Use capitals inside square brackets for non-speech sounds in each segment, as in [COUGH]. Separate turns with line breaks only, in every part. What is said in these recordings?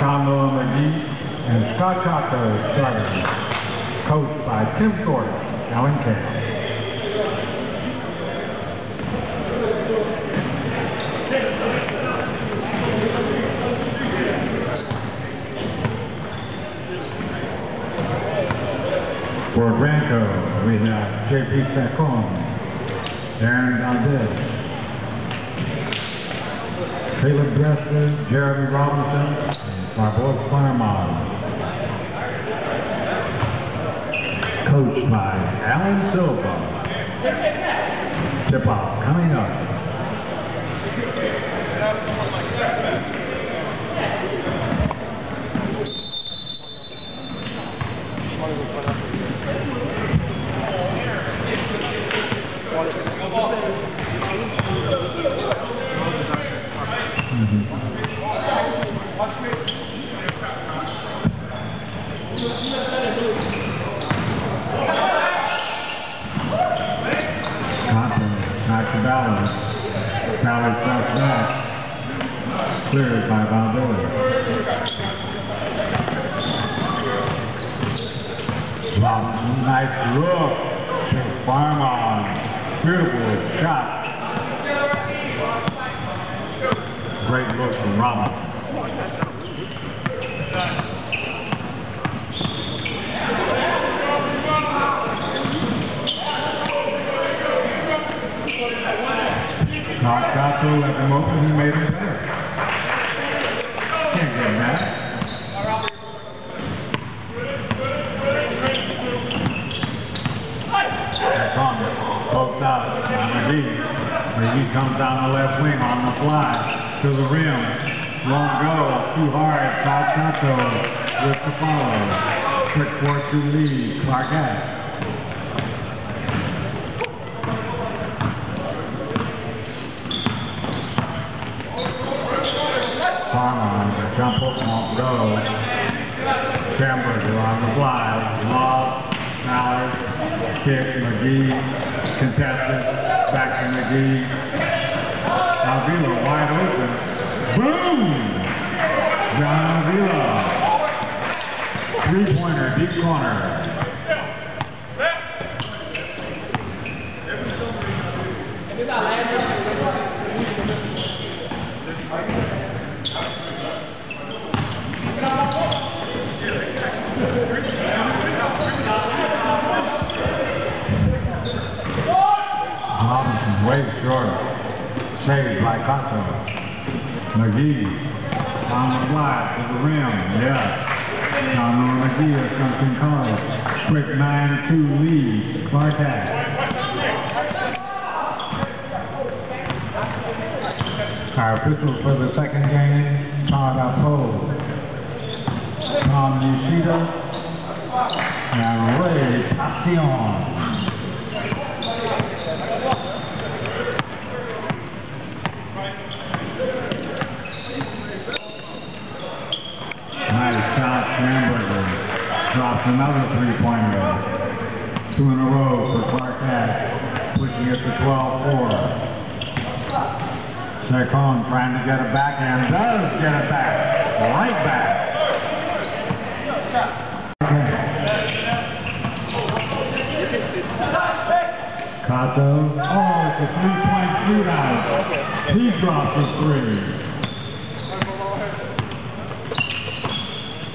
Tom McGee, and Scott Taco starters. Coached by Tim Gordon, Alan Camp. For Grantco, we have J.P. Sacon, Aaron Valdez, Caleb Dressler, Jeremy Robinson, Barbosa Claremont. Coached by Alan Silva. Tip-off coming up. Compton, back to Ballard. Ballard steps back. Cleared by Valdez. Robinson, nice look. to Farm on. Beautiful shot. Great look from Rama. Knocked out let him open and made him better. Can't get mad. That's on. Poked out by McGee. McGee comes down the left wing on the fly to the rim. Won't go. Too hard. Saltato with the follow. Quick 4-2 lead. Clark Hatch. Jump hook won't go. Schamberger on the fly. Lob, Mallard, kick, McGee, contested, back to McGee. Avila wide open. Boom! John Avila. Three-pointer, deep corner. Robinson way short. Saved by Cotto. McGee on the flat to the rim. yeah. Connor McGee of Sunken College. Quick 9-2 lead. Clark Hatch. Our officials for the second game, Todd Apo, Tom Nishida, and Ray Passion. Nice shot, Schamberger. Drops another three-pointer. Two in a row for Clark Hatch, pushing it to 12-4. Chacon trying to get it back and does get it back. Right back. Kato. Oh, it's a three-point shootout. He drops a three.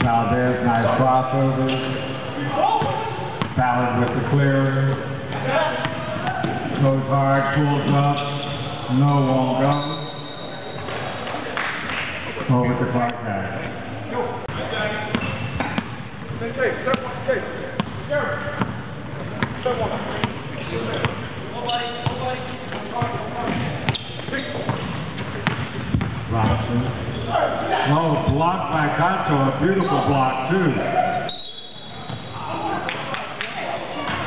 Valdez, nice crossover. Ballard with the clear. Goes hard, pulls up. No, won't go. Over to Clark Hatch. Robinson. Oh, blocked by Kato, a beautiful block too.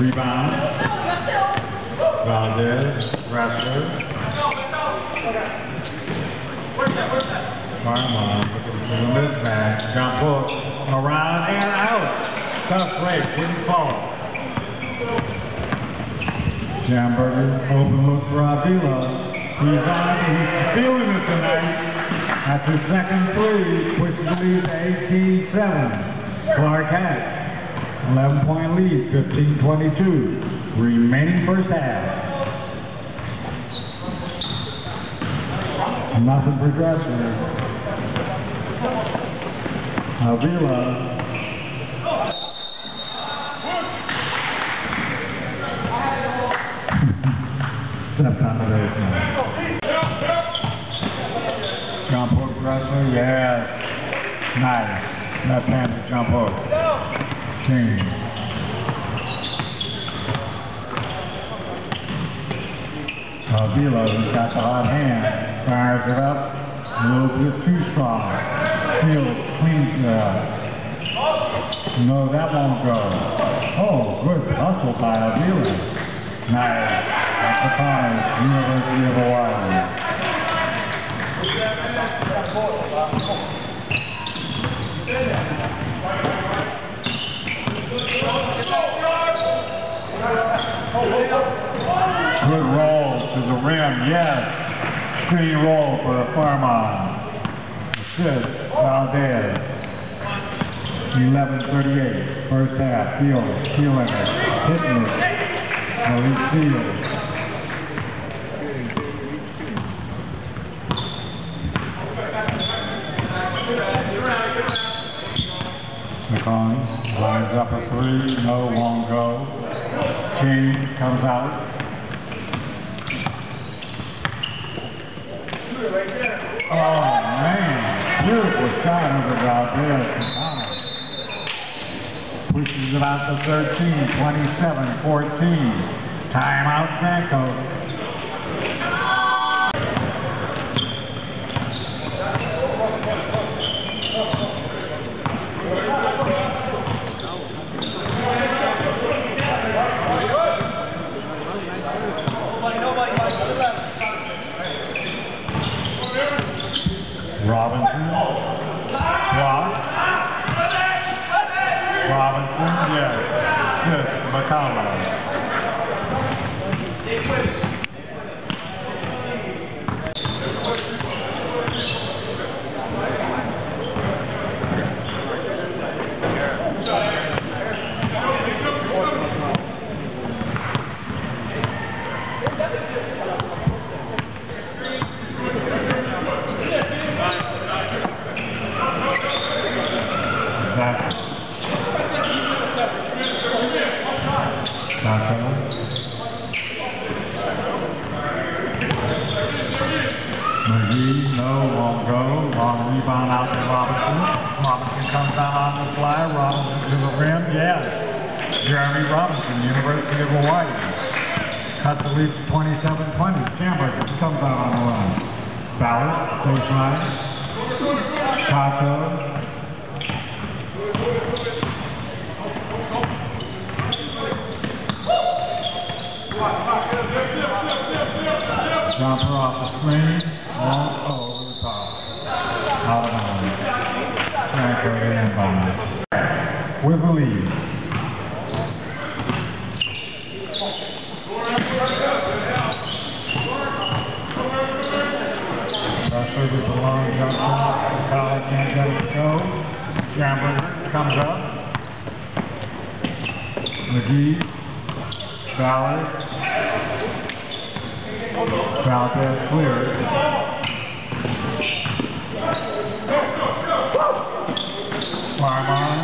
rebound. Valdez, wrestler. Farmon looking for the mismatch. Jump hook, around and out. Tough break, didn't fall. Schamberger, open look for Avila. He's on, he's feeling it tonight. That's his second three, pushes the lead to 18-7. Clark Hatch, 11 point lead, 15-22. Remaining first half. Nothing for Dressler. Avila. [LAUGHS] Stepped of there. Jump hook Dressler, yes. Nice. Left-handed jump hook. King. Avila, uh, who's got the hot hand, fires it up. A little too strong. Field cleans it up. No, that won't go. Oh, good hustle by Avila. Nice. That's the Connors, University of Hawaii. Good roll to the rim, yes. Screen roll for Farmon. Assist, Valdez. 11:38, first half. Field, feeling it, hitting it. Malik Field. McCollum lines up a three, no, won't go. King comes out. Oh man, beautiful shot over Valdez. Pushes it out to 13, 27, 14. Timeout, Grantco. Robinson. Block. Robinson, yes. Assist, McCollum. Zach. Taco. McGee, no, won't go. Long rebound out to Robinson. Robinson comes down on the fly. Robinson to the rim, yes. Jeremy Robinson, University of Hawaii. To 27-20. Schamberger comes out on the run. Ballard, baseline. Taco, Jumper off the screen, long, oh, over the top. Out of bounds. Grantco in bounds. With the lead. Russell with the long jump shot. College can't get it to go. Schamberger comes up. McGee. Ballard. Valdez cleared. Farmon.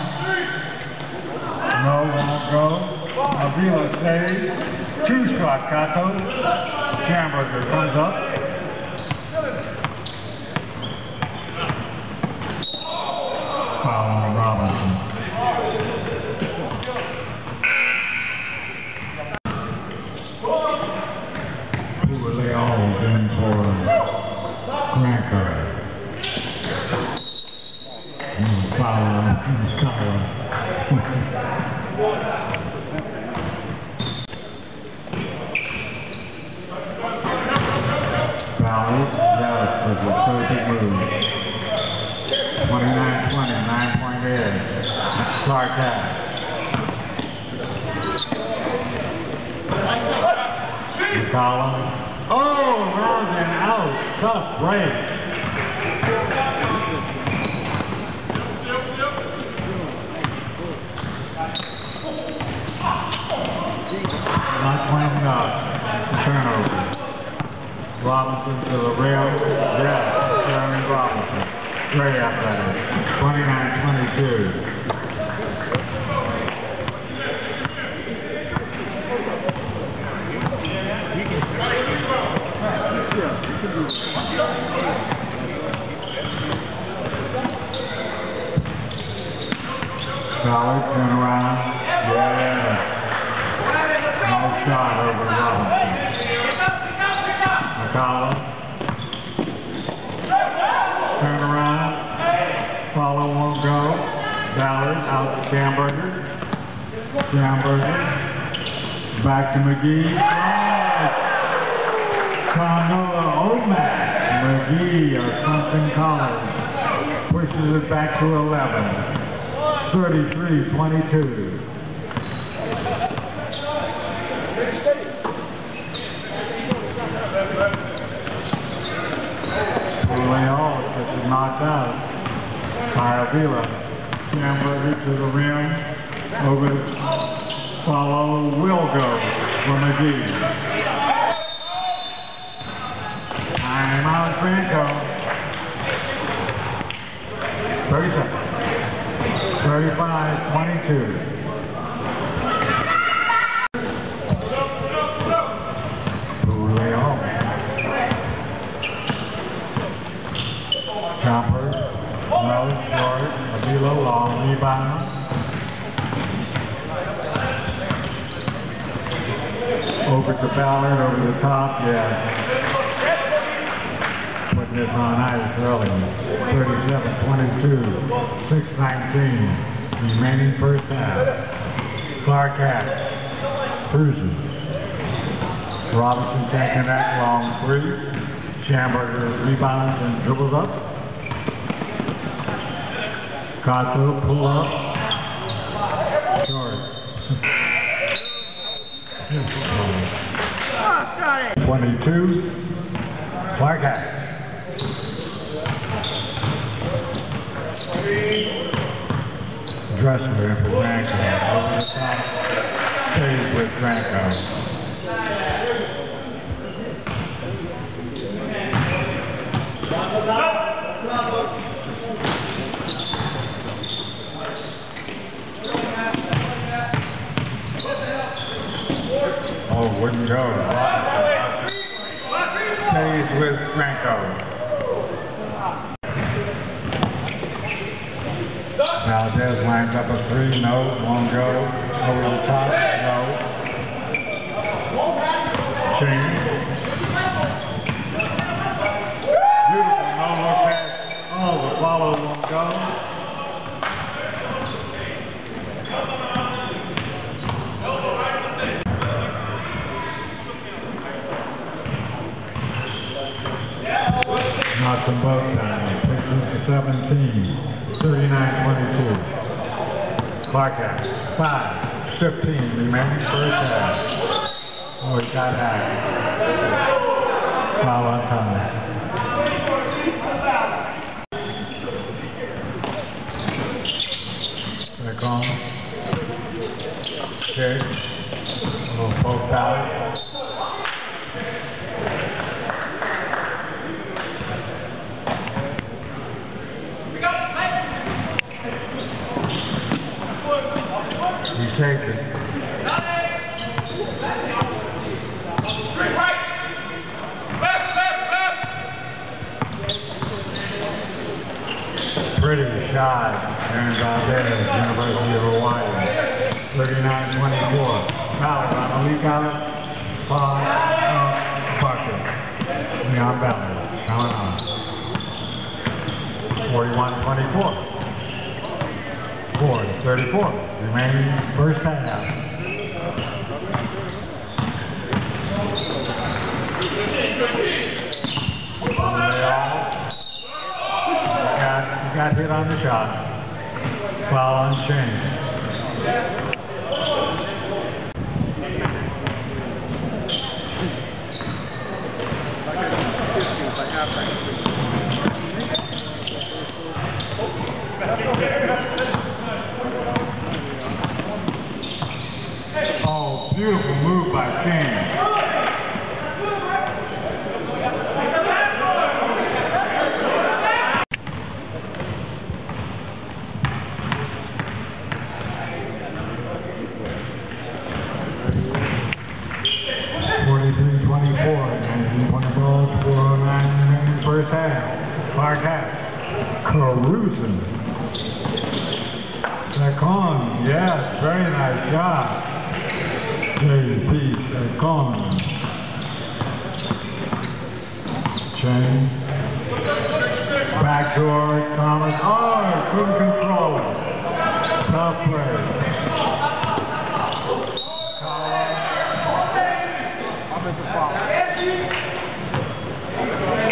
No, won't go. Avila stays. Two shot, Kato. Schamberger comes up. Valley, yes, was a perfect move. 29-20, nine-point edge. Clark Hatch. McCollum. Oh, Rosen out. Not playing enough. Robinson to the rim. Yes, Jeremy Robinson. Great athletic. 29-22. Solid turnaround. Yeah. Schamberger. Back to McGee. Carnola Omac. McGee or something Collins. Pushes it back to 11. 33-22. Leon gets knocked out by Avila. Schamberger to the rim. Over the follow will go for McGee. Time out Grantco. 30 seconds. 35, 22. Chopper, low, short, Avila, long rebound. Ballard, over the top, yeah. Putting this on ice early. 37-22, 6-19, remaining first half. Clark Hatch, cruises. Robinson taking that long three. Schamberger rebounds and dribbles up. Cotto pull up. Short. 22. Clark Hatch. Dressler for Grantco. Over the top. Stays with Grantco. Oh, wouldn't go. With Grantco. Valdez lines up a three, no, won't go. Over the top, no. Chain. Beautiful no-look pass. Oh, the follow won't go. Them both down. Takes 17. 39-22. Clark Hatch. 5. 15 remaining first half. Oh, he got hacked. Foul on time. Back on. Okay. Little poke out. You shake it. Pretty shot. Aaron Valdez, University of Hawaii. 39-24. Out. Paul, uh, bucket. Leon Ballard. Coming on. 41-24. score 34. Remaining first half. Got, got hit on the shot. Foul on chain. Oh, beautiful move by Chain. Forty-three, twenty-four, nineteen, twenty-four, four oh nine, remaining first half. Clark Hatch, cruising. Chacon, yes, very nice job. JP Chacon. Chain. Backdoor, Thomas, oh, couldn't control it. Tough play.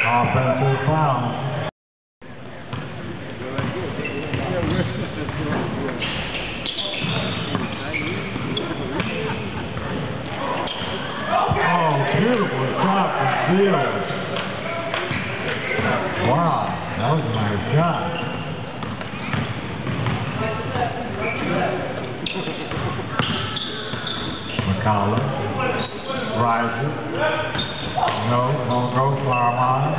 Offensive foul. Oh, beautiful shot from Fields. Wow, that was a nice shot. McCollum rises. No, won't go. Claremont.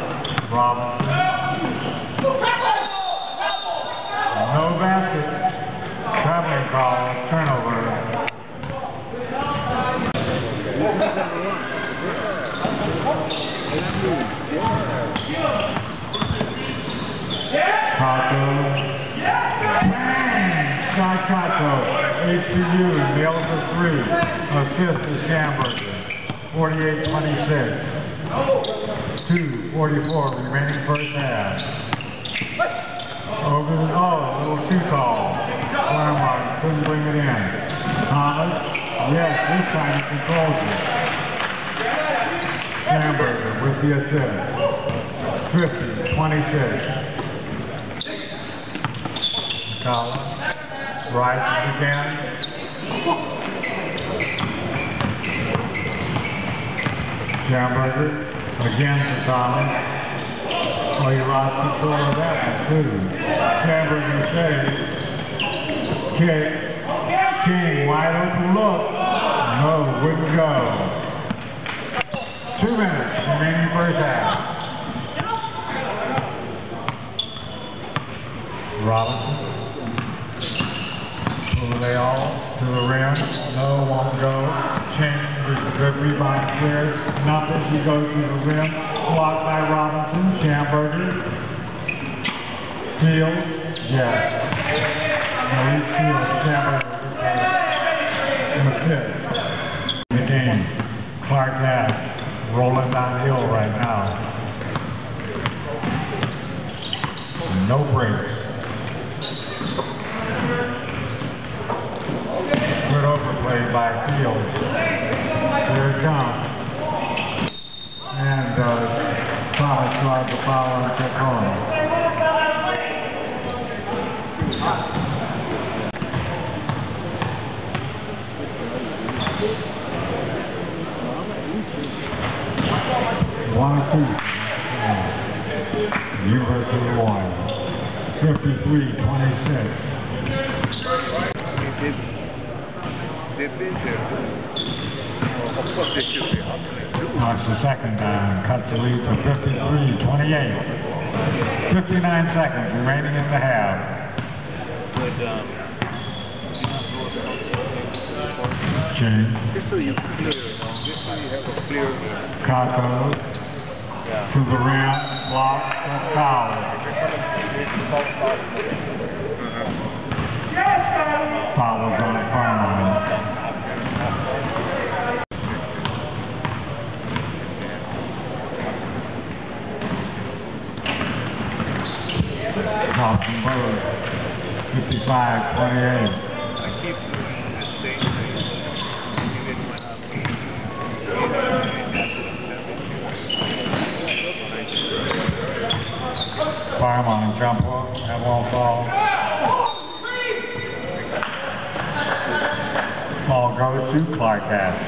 Robinson. No basket. Traveling call. Turnover. Taco. Scott Taco. HCU nails the three. Assist to Schamberger. 48-26. 2.44 remaining first half. Over the, oh, little too tall. Claremont couldn't bring it in. Thomas, yes, this time he controls it. Schamberger with the assist. 50, 26. Collins rises again. Schamberger again to Thomas. Oh, he lost control of that one too. Schamberger saves. Kick. King wide open look. No, wouldn't go. Two minutes remaining first half. Robinson. Leal to the rim. No, won't go. Change with a good clear. Nothing. He goes to the rim. Blocked by Robinson. Schamberger. Fields. Yes. Malik Fields. Schamberger. Assist. The game. Clark Hatch rolling downhill right now. No breaks. Good overplay by Fields. Here it comes. And uh, Thomas drives the foul on Chacon. One two. University of Hawaii. 53-26. Knocks the second down, cuts the lead to 53, 28. 59 seconds remaining in the half. James,
just so you clear, just so you have a clear,
Kako
yeah.
to the rim, blocked, and foul. Foul is on 528.
I keep doing the same thing. Even
jump hook, that won't. Ball goes to Clark Hatch.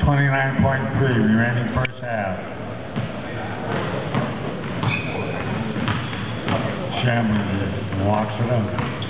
29.3 remaining first half. Chambers walks it up.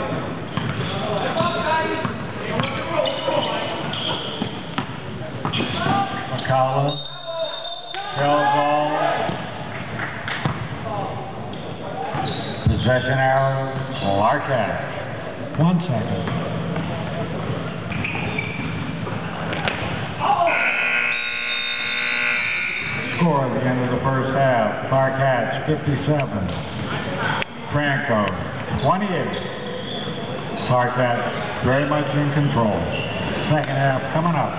McCalla. Held ball. Possession arrow. Larkat. One second. Score at the end of the first half. Hatch, 57. Grantco, 28. Clark Hatch very much in control. Second half coming up.